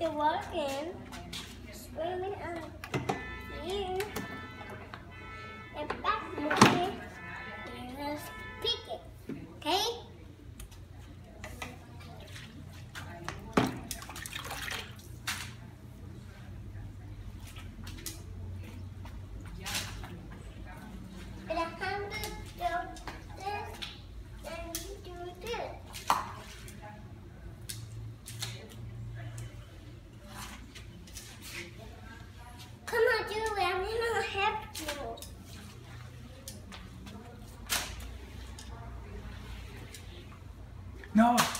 You're walking, swimming on you, No.